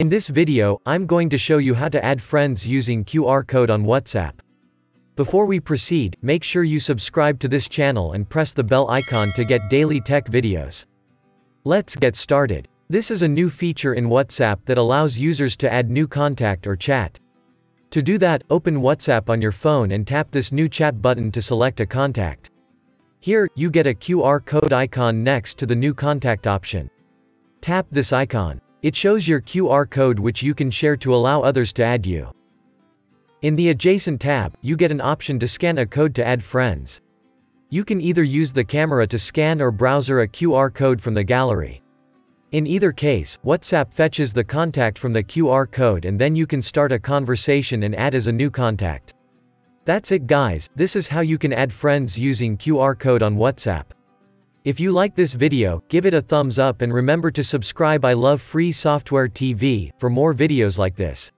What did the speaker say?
In this video, I'm going to show you how to add friends using QR code on WhatsApp. Before we proceed, make sure you subscribe to this channel and press the bell icon to get daily tech videos. Let's get started. This is a new feature in WhatsApp that allows users to add new contact or chat. To do that, open WhatsApp on your phone and tap this new chat button to select a contact. Here, you get a QR code icon next to the new contact option. Tap this icon. It shows your QR code which you can share to allow others to add you. In the adjacent tab, you get an option to scan a code to add friends. You can either use the camera to scan or browser a QR code from the gallery. In either case, WhatsApp fetches the contact from the QR code and then you can start a conversation and add as a new contact. That's it guys, this is how you can add friends using QR code on WhatsApp. If you like this video, give it a thumbs up and remember to subscribe I love free software TV, for more videos like this.